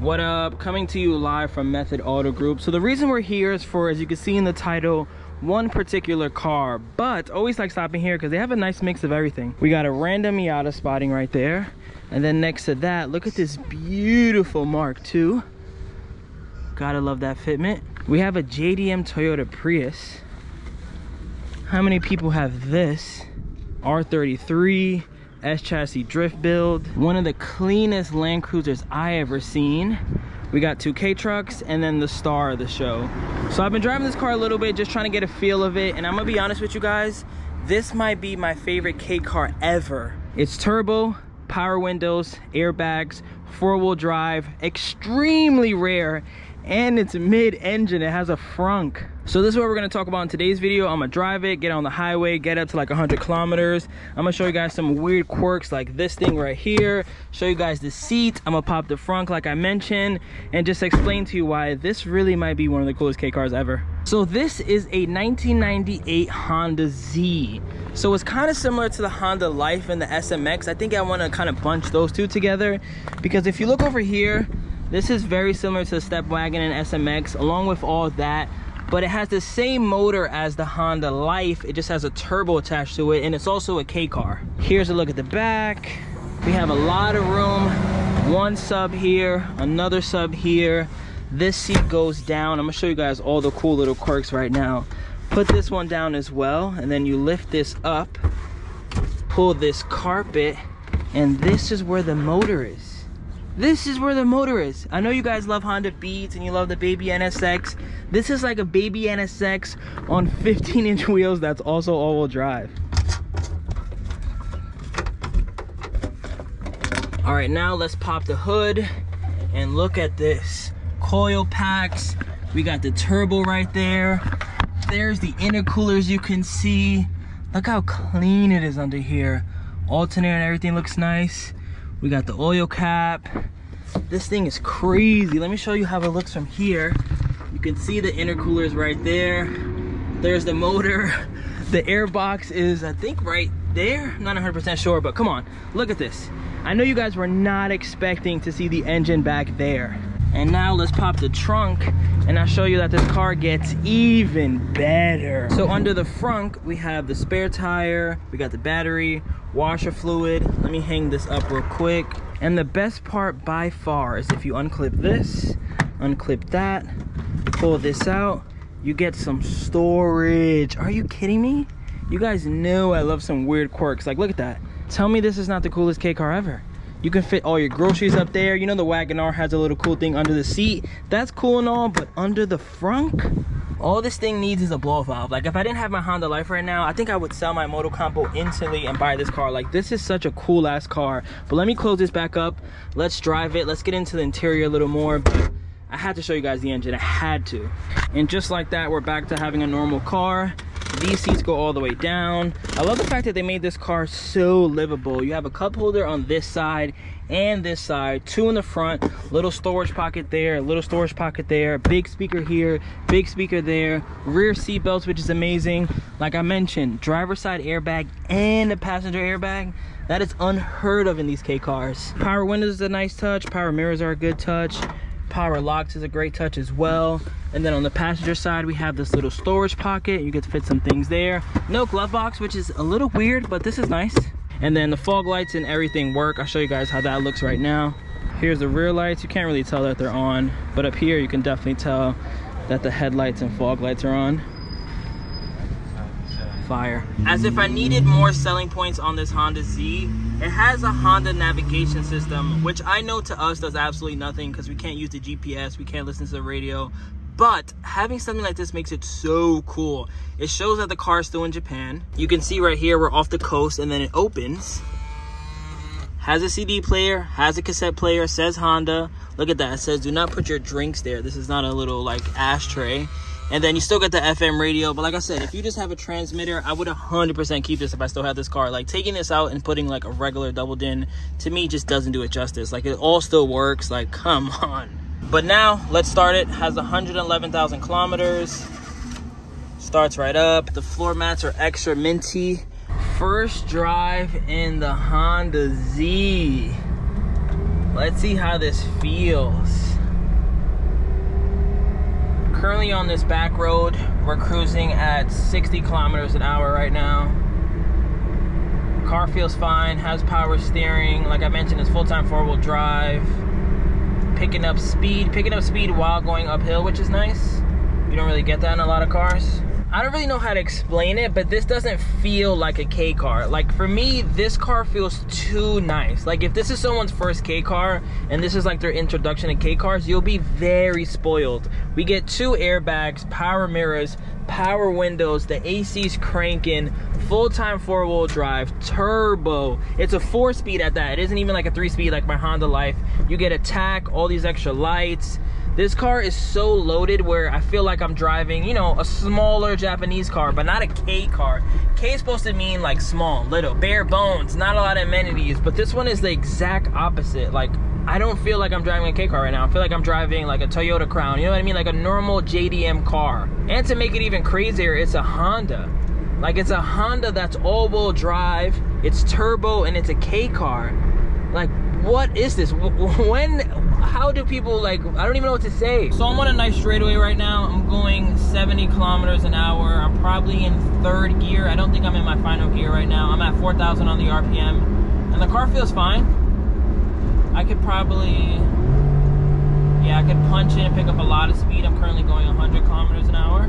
What up? Coming to you live from Method Auto Group. So the reason we're here is for, as you can see in the title, one particular car, but always like stopping here because they have a nice mix of everything. We got a random Miata spotting right there. And then next to that, look at this beautiful Mark II. Gotta love that fitment. We have a JDM Toyota Prius. How many people have this? R33, S chassis drift build. One of the cleanest Land Cruisers I ever seen. We got two K trucks and then the star of the show. So I've been driving this car a little bit, just trying to get a feel of it. And I'm gonna be honest with you guys, this might be my favorite K car ever. It's turbo, power windows, airbags, four wheel drive, extremely rare and it's mid-engine it has a frunk so this is what we're to talk about in today's video. I'm gonna drive it get on the highway get up to like 100 kilometers. I'm gonna show you guys some weird quirks like this thing right here show you guys the seat. I'm gonna pop the frunk like i mentioned and just explain to you why this really might be one of the coolest k cars ever. So this is a 1998 honda z. So it's kind of similar to the honda life and the smx i think i want to kind of bunch those two together because if you look over here this is very similar to the Step Wagon and SMX along with all that but it has the same motor as the Honda Life. It just has a turbo attached to it and it's also a K car. Here's a look at the back. We have a lot of room. One sub here, another sub here. This seat goes down. I'm gonna show you guys all the cool little quirks right now. Put this one down as well and then you lift this up, pull this carpet and this is where the motor is. This is where the motor is. I know you guys love Honda Beats and you love the baby NSX. This is like a baby NSX on 15 inch wheels that's also all-wheel drive. All right, now let's pop the hood and look at this. Coil packs, we got the turbo right there. There's the intercoolers you can see. Look how clean it is under here. Alternator and everything looks nice. We got the oil cap. This thing is crazy. Let me show you how it looks from here. You can see the intercoolers right there. There's the motor. The air box is, I think, right there. I'm not 100% sure, but come on, look at this. I know you guys were not expecting to see the engine back there. And now let's pop the trunk and I'll show you that this car gets even better. So under the front, we have the spare tire, we got the battery, washer fluid. Let me hang this up real quick. And the best part by far is if you unclip this, unclip that, pull this out, you get some storage. Are you kidding me? You guys know I love some weird quirks. Like, look at that. Tell me this is not the coolest K car ever. You can fit all your groceries up there. You know the Wagoneer has a little cool thing under the seat. That's cool and all, but under the frunk? All this thing needs is a blow valve. Like if I didn't have my Honda Life right now, I think I would sell my Motocompo instantly and buy this car. Like this is such a cool ass car. But let me close this back up. Let's drive it. Let's get into the interior a little more. But I had to show you guys the engine. I had to. And just like that, we're back to having a normal car. These seats go all the way down. I love the fact that they made this car so livable. You have a cup holder on this side and this side, two in the front, little storage pocket there, little storage pocket there, big speaker here, big speaker there, rear seat belts, which is amazing. Like I mentioned, driver side airbag and a passenger airbag. That is unheard of in these K cars. Power windows is a nice touch. Power mirrors are a good touch. Power locks is a great touch as well. And then on the passenger side, we have this little storage pocket. You get to fit some things there. No glove box, which is a little weird, but this is nice. And then the fog lights and everything work. I'll show you guys how that looks right now. Here's the rear lights. You can't really tell that they're on, but up here you can definitely tell that the headlights and fog lights are on. Fire. As if I needed more selling points on this Honda Z, it has a Honda navigation system, which I know to us does absolutely nothing because we can't use the GPS, we can't listen to the radio, but having something like this makes it so cool. It shows that the car is still in Japan. You can see right here, we're off the coast and then it opens. Has a CD player, has a cassette player, says Honda. Look at that, it says do not put your drinks there. This is not a little like ashtray. And then you still get the FM radio. But like I said, if you just have a transmitter, I would 100% keep this if I still had this car. Like taking this out and putting like a regular double din, to me just doesn't do it justice. Like it all still works. Like come on. But now, let's start it. Has 111,000 kilometers. Starts right up. The floor mats are extra minty. First drive in the Honda Z. Let's see how this feels. Currently on this back road. We're cruising at 60 kilometers an hour right now. Car feels fine, has power steering. Like I mentioned, it's full-time four-wheel drive. Picking up speed, picking up speed while going uphill, which is nice. You don't really get that in a lot of cars. I don't really know how to explain it, but this doesn't feel like a K car. Like for me, this car feels too nice. Like if this is someone's first K car and this is like their introduction to K cars, you'll be very spoiled. We get two airbags, power mirrors, power windows, the AC's cranking, full-time four-wheel drive, turbo. It's a four-speed at that. It isn't even like a three-speed like my Honda Life. You get a tach, all these extra lights this car is so loaded where I feel like I'm driving, you know, a smaller Japanese car, but not a K car. K is supposed to mean like small, little, bare bones, not a lot of amenities, but this one is the exact opposite. Like, I don't feel like I'm driving a K car right now. I feel like I'm driving like a Toyota Crown, you know what I mean? Like a normal JDM car. And to make it even crazier, it's a Honda. Like it's a Honda that's all-wheel drive, it's turbo, and it's a K car. Like, what is this? When how do people like i don't even know what to say. So i'm on a nice straightaway right now. I'm going 70 kilometers an hour. I'm probably in third gear. I don't think i'm in my final gear right now. I'm at 4000 on the rpm and the car feels fine. I could probably yeah i could punch in and pick up a lot of speed. I'm currently going 100 kilometers an hour.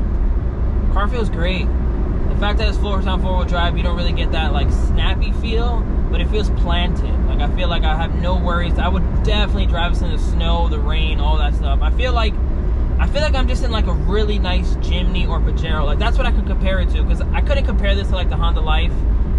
Car feels great. The fact that it's full time four-wheel drive you don't really get that like snappy feel but it feels planted. Like I feel like I have no worries. I would definitely drive this in the snow, the rain, all that stuff. I feel like I feel like I'm just in like a really nice Jimny or Pajero. Like that's what I could compare it to because I couldn't compare this to like the Honda Life.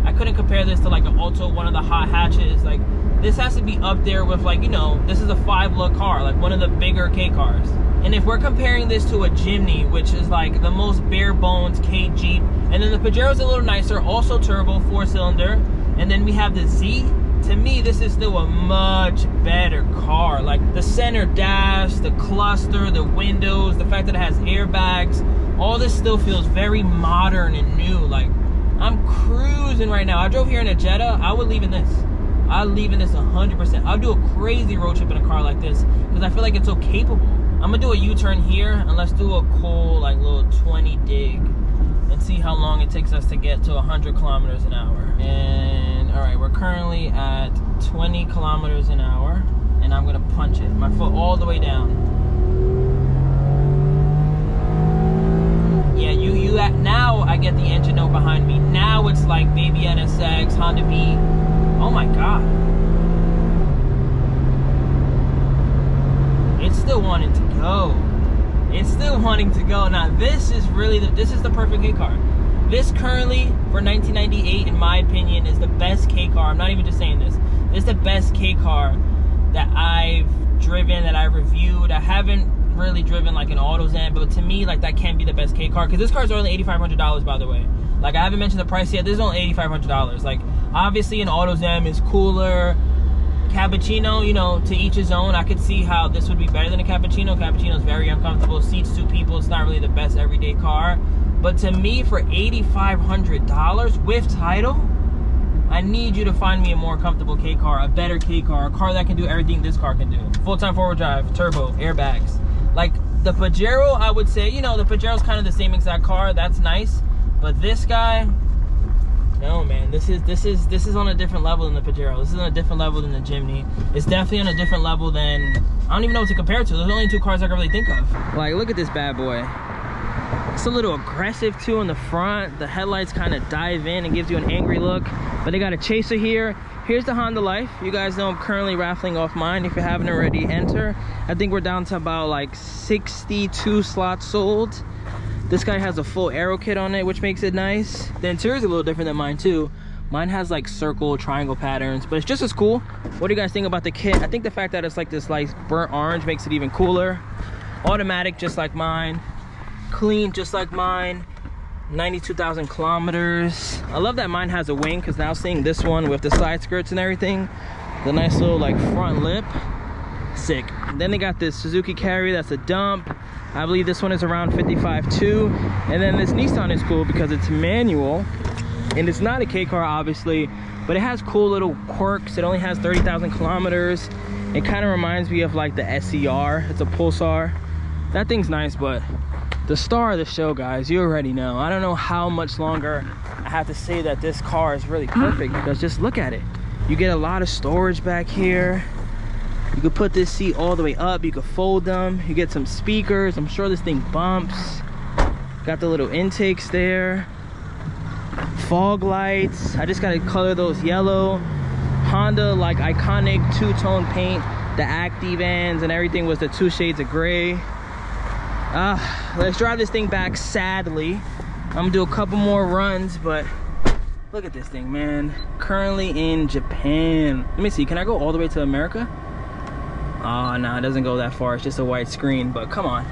I couldn't compare this to like an Alto, one of the hot hatches. Like this has to be up there with like, you know, this is a five look car, like one of the bigger K cars. And if we're comparing this to a Jimny, which is like the most bare bones K Jeep, and then the Pajero's a little nicer, also turbo, four cylinder, and then we have the Z. To me, this is still a much better car. Like the center dash, the cluster, the windows, the fact that it has airbags, all this still feels very modern and new. Like I'm cruising right now. I drove here in a Jetta. I would leave in this. I leave in this 100%. I'll do a crazy road trip in a car like this because I feel like it's so capable. I'm gonna do a U-turn here and let's do a cool like little 20 dig see how long it takes us to get to 100 kilometers an hour. And all right, we're currently at 20 kilometers an hour and I'm gonna punch it. My foot all the way down. Yeah, you you at now I get the engine note behind me. Now it's like baby NSX, Honda Beat. Oh my god. It's still wanting to go it's still wanting to go. Now this is really the this is the perfect K car. This currently for 1998, in my opinion, is the best K car. I'm not even just saying this. This is the best K car that I've driven, that I reviewed. I haven't really driven like an Autozam, but to me, like that can't be the best K car because this car is only $8,500 by the way. Like I haven't mentioned the price yet. This is only $8,500. Like obviously an Autozam is cooler cappuccino, you know, to each his own. I could see how this would be better than a cappuccino. Cappuccino is very uncomfortable, seats two people. It's not really the best everyday car. But to me, for $8,500 with title, I need you to find me a more comfortable K car, a better K car, a car that can do everything this car can do. Full-time four-wheel drive, turbo, airbags. Like the Pajero, I would say, you know, the Pajero's kind of the same exact car. That's nice. But this guy, no, man, this is this is this is on a different level than the Pajero. This is on a different level than the Jimny. It's definitely on a different level than I don't even know what to compare it to. There's only two cars I can really think of. Like, look at this bad boy. It's a little aggressive too in the front. The headlights kind of dive in and gives you an angry look. But they got a chaser here. Here's the Honda Life. You guys know I'm currently raffling off mine. If you haven't already, enter. I think we're down to about like 62 slots sold. This guy has a full aero kit on it, which makes it nice. The interior is a little different than mine too. Mine has like circle, triangle patterns, but it's just as cool. What do you guys think about the kit? I think the fact that it's like this like burnt orange makes it even cooler. Automatic, just like mine. Clean, just like mine. 92,000 kilometers. I love that mine has a wing because now seeing this one with the side skirts and everything, the nice little like front lip, sick. And then they got this Suzuki Carry that's a dump. I believe this one is around 55 too. And then this Nissan is cool because it's manual and it's not a K car obviously, but it has cool little quirks. It only has 30,000 kilometers. It kind of reminds me of like the SER. It's a Pulsar. That thing's nice, but the star of the show, guys. You already know. I don't know how much longer I have to say that this car is really perfect because just look at it. You get a lot of storage back here. You could put this seat all the way up. You could fold them. You get some speakers. I'm sure this thing bumps. Got the little intakes there. Fog lights. I just gotta color those yellow. Honda like iconic two-tone paint. The Acty and everything was the two shades of gray. Uh, let's drive this thing back, sadly. I'm gonna do a couple more runs, but look at this thing, man. Currently in Japan. Let me see, can I go all the way to America? Ah, oh, no, it doesn't go that far. It's just a white screen, but come on.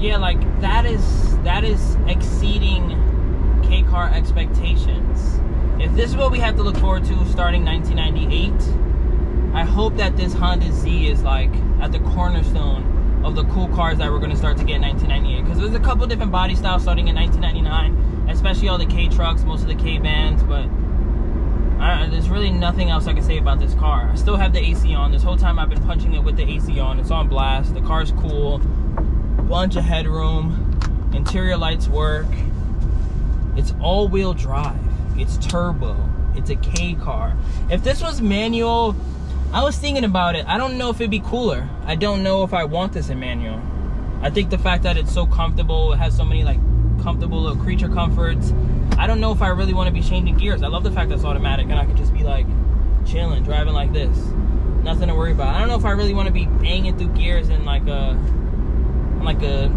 Yeah, like that is that is exceeding K car expectations. If this is what we have to look forward to starting 1998, I hope that this Honda Z is like at the cornerstone of the cool cars that we're going to start to get in 1998. Because there's a couple different body styles starting in 1999, especially all the K trucks, most of the K vans, but there's really nothing else I can say about this car. I still have the AC on. This whole time I've been punching it with the AC on. It's on blast. The car's cool. Bunch of headroom. Interior lights work. It's all-wheel drive. It's turbo. It's a K car. If this was manual, I was thinking about it. I don't know if it'd be cooler. I don't know if I want this in manual. I think the fact that it's so comfortable, it has so many like comfortable little creature comforts. I don't know if I really want to be changing gears. I love the fact that it's automatic and I could just be like chilling, driving like this. Nothing to worry about. I don't know if I really want to be banging through gears in like a, like a,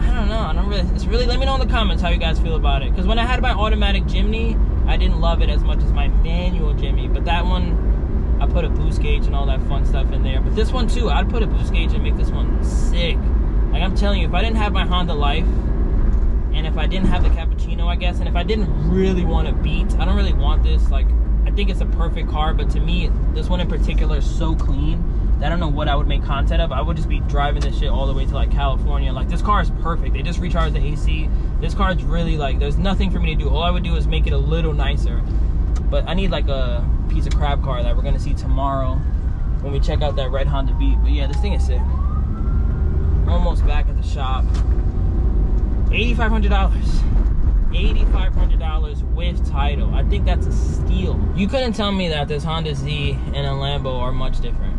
I don't know. I don't really, it's really, let me know in the comments how you guys feel about it. Because when I had my automatic Jimny, I didn't love it as much as my manual Jimny, but that one, I put a boost gauge and all that fun stuff in there. But this one too, I'd put a boost gauge and make this one sick. Like I'm telling you, if I didn't have my Honda Life, and if I didn't have the cappuccino, I guess, and if I didn't really want to beat, I don't really want this. Like, I think it's a perfect car, but to me, this one in particular is so clean that I don't know what I would make content of. I would just be driving this shit all the way to like California. Like, this car is perfect. They just recharged the AC. This car is really like, there's nothing for me to do. All I would do is make it a little nicer. But I need like a piece of crab car that we're gonna see tomorrow when we check out that red Honda Beat. But yeah, this thing is sick. Almost back at the shop. $8,500. $8,500 with title. I think that's a steal. You couldn't tell me that this Honda Z and a Lambo are much different.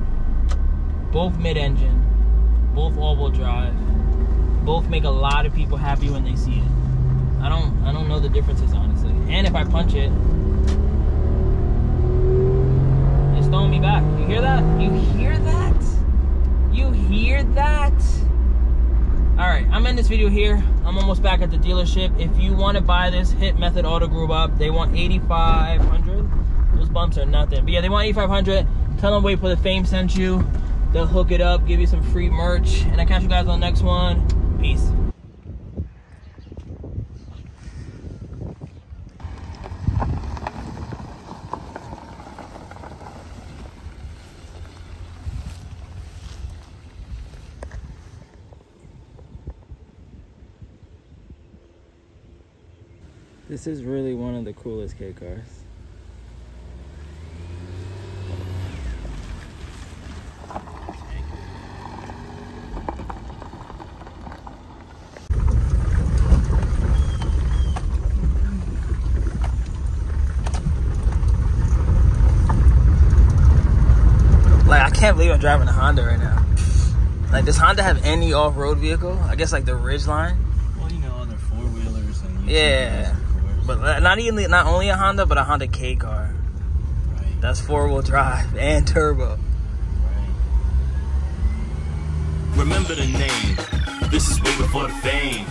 Both mid-engine, both all-wheel drive, both make a lot of people happy when they see it. I don't I don't know the differences honestly. And if I punch it, throwing me back. You hear that? You hear that? You hear that? all right i'm in this video here. I'm almost back at the dealership. If you want to buy this hit method auto group up they want 8500 those bumps are nothing. But yeah they want 8500 tell them way before the fame sent you. They'll hook it up give you some free merch. And i catch you guys on the next one. Peace This is really one of the coolest K cars. Like, I can't believe I'm driving a Honda right now. Like, does Honda have any off-road vehicle? I guess like the Ridgeline. Well, you know, other four-wheelers and Yeah. But not even not only a Honda, but a Honda K car. Right. That's four wheel drive and turbo. Right. Remember the name. This is way before the fame.